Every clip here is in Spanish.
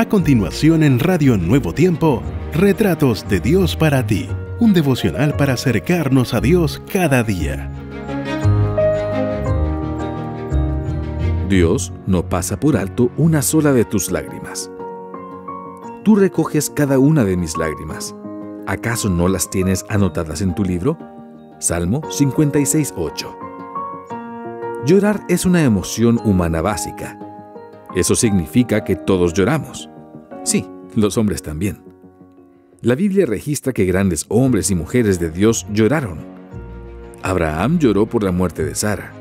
A continuación en Radio Nuevo Tiempo, Retratos de Dios para ti, un devocional para acercarnos a Dios cada día. Dios no pasa por alto una sola de tus lágrimas. Tú recoges cada una de mis lágrimas. ¿Acaso no las tienes anotadas en tu libro? Salmo 56.8. Llorar es una emoción humana básica. Eso significa que todos lloramos. Sí, los hombres también. La Biblia registra que grandes hombres y mujeres de Dios lloraron. Abraham lloró por la muerte de Sara.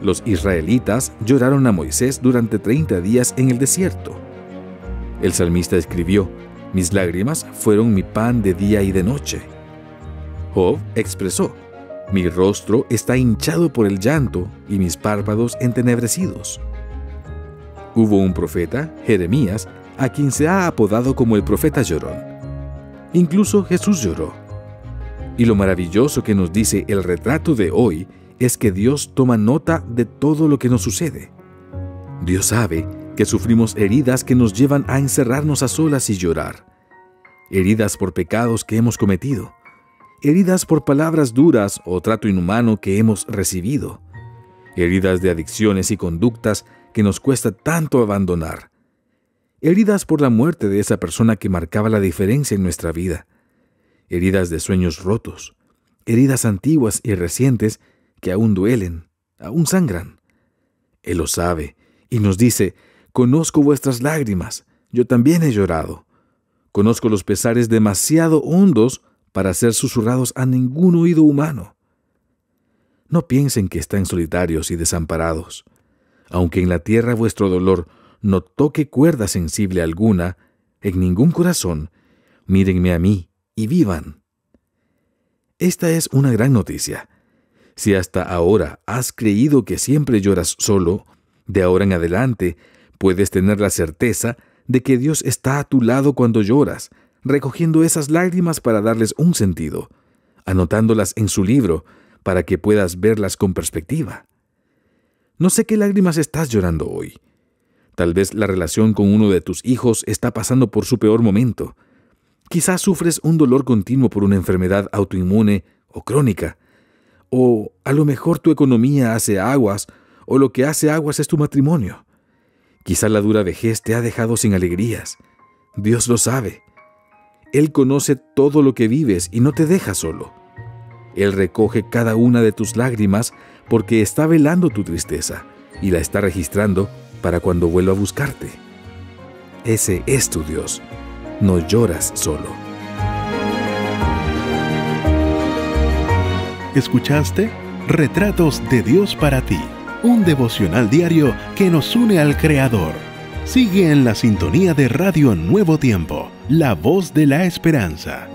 Los israelitas lloraron a Moisés durante 30 días en el desierto. El salmista escribió, Mis lágrimas fueron mi pan de día y de noche. Job expresó, Mi rostro está hinchado por el llanto y mis párpados entenebrecidos. Hubo un profeta, Jeremías, a quien se ha apodado como el profeta llorón. Incluso Jesús lloró. Y lo maravilloso que nos dice el retrato de hoy es que Dios toma nota de todo lo que nos sucede. Dios sabe que sufrimos heridas que nos llevan a encerrarnos a solas y llorar. Heridas por pecados que hemos cometido. Heridas por palabras duras o trato inhumano que hemos recibido. Heridas de adicciones y conductas que nos cuesta tanto abandonar. Heridas por la muerte de esa persona que marcaba la diferencia en nuestra vida. Heridas de sueños rotos. Heridas antiguas y recientes que aún duelen, aún sangran. Él lo sabe y nos dice, Conozco vuestras lágrimas, yo también he llorado. Conozco los pesares demasiado hondos para ser susurrados a ningún oído humano. No piensen que están solitarios y desamparados. Aunque en la tierra vuestro dolor no toque cuerda sensible alguna, en ningún corazón, mírenme a mí y vivan. Esta es una gran noticia. Si hasta ahora has creído que siempre lloras solo, de ahora en adelante Puedes tener la certeza de que Dios está a tu lado cuando lloras, recogiendo esas lágrimas para darles un sentido, anotándolas en su libro para que puedas verlas con perspectiva. No sé qué lágrimas estás llorando hoy. Tal vez la relación con uno de tus hijos está pasando por su peor momento. Quizás sufres un dolor continuo por una enfermedad autoinmune o crónica. O a lo mejor tu economía hace aguas o lo que hace aguas es tu matrimonio. Quizá la dura vejez te ha dejado sin alegrías. Dios lo sabe. Él conoce todo lo que vives y no te deja solo. Él recoge cada una de tus lágrimas porque está velando tu tristeza y la está registrando para cuando vuelva a buscarte. Ese es tu Dios. No lloras solo. ¿Escuchaste? Retratos de Dios para ti un devocional diario que nos une al Creador. Sigue en la sintonía de Radio Nuevo Tiempo, la voz de la esperanza.